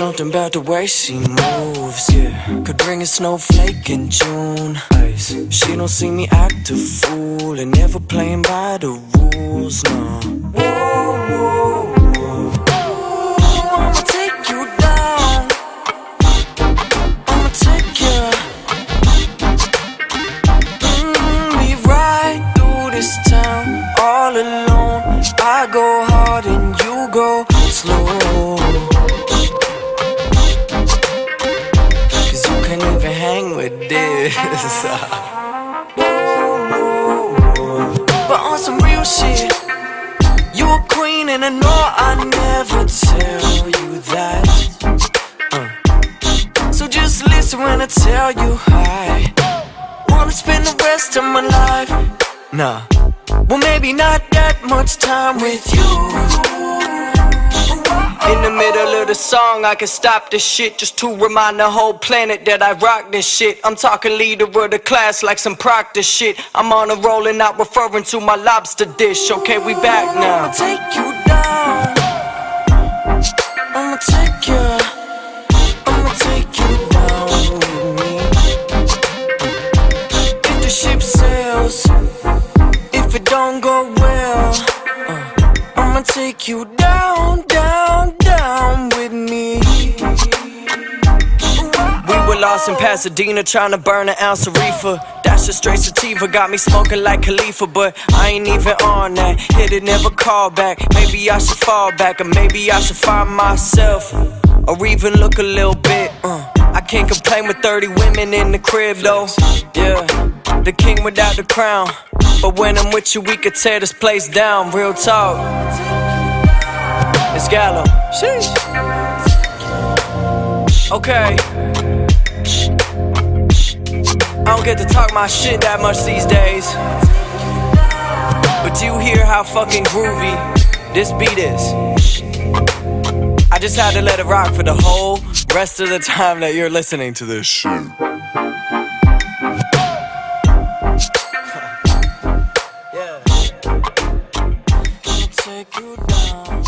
Something about the way she moves, yeah. Could bring a snowflake in June. Ice. She don't see me act a fool and never playing by the rules, no. Whoa, whoa, and I know I never tell you that. Uh. So just listen when I tell you hi. Wanna spend the rest of my life? Nah. Well, maybe not that much time with you. In the middle of the song, I can stop this shit just to remind the whole planet that I rock this shit. I'm talking leader of the class like some proctor shit. I'm on a roll and not referring to my lobster dish. Okay, we back now. I'ma take you down. I'ma take you. I'ma take you down. If the ship sails, if it don't go well, uh, I'ma take you down, lost in Pasadena trying to burn an ounce of reefer. Dash a straight sativa, got me smoking like Khalifa, but I ain't even on that. Hit it, never call back. Maybe I should fall back, or maybe I should find myself, or even look a little bit. Uh. I can't complain with 30 women in the crib though. Yeah, the king without the crown. But when I'm with you, we could tear this place down. Real talk. It's Gallo. Sheesh. Okay. I don't get to talk my shit that much these days. But you hear how fucking groovy this beat is. I just had to let it rock for the whole rest of the time that you're listening to this shit. Yeah. Take you down.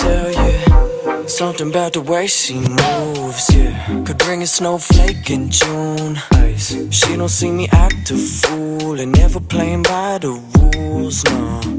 Tell you something about the way she moves. Yeah, could bring a snowflake in June. Ice. She don't see me act a fool and never playing by the rules. No.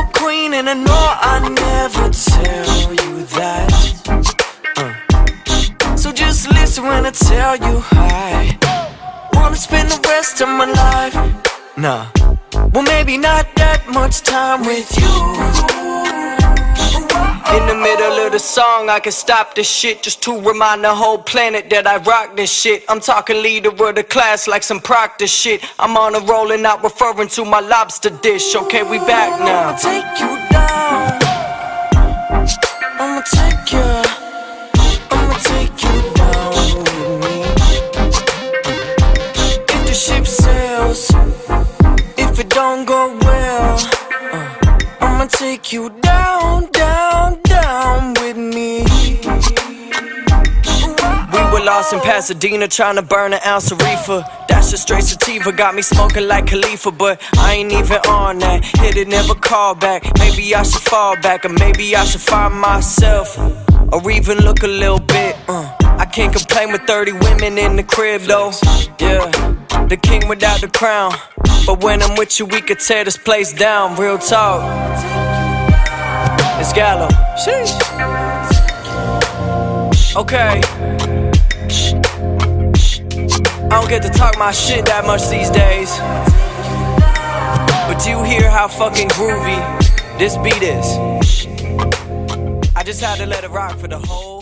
You a queen and I know I never tell you that. Uh. So just listen when I tell you hi. Wanna spend the rest of my life? Nah. Well, maybe not that much time with you. In the middle of the song, I can stop this shit just to remind the whole planet that I rock this shit. I'm talking leader of the class like some proctor shit. I'm on a roll and not referring to my lobster dish. Okay, we back now. I'ma take you down. I'ma take you. I'ma take you down with me. If the ship sails, if it don't go well, uh, I'ma take you down, down, lost in Pasadena trying to burn an ounce of reefer. Dash a straight sativa, got me smoking like Khalifa, but I ain't even on that. Hit it, never call back. Maybe I should fall back, or maybe I should find myself, or even look a little bit. Uh. I can't complain with 30 women in the crib though. Yeah, the king without the crown. But when I'm with you, we could tear this place down. Real talk. It's Gallo. Sheesh. Okay. I don't get to talk my shit that much these days. But you hear how fucking groovy this beat is. I just had to let it rock for the whole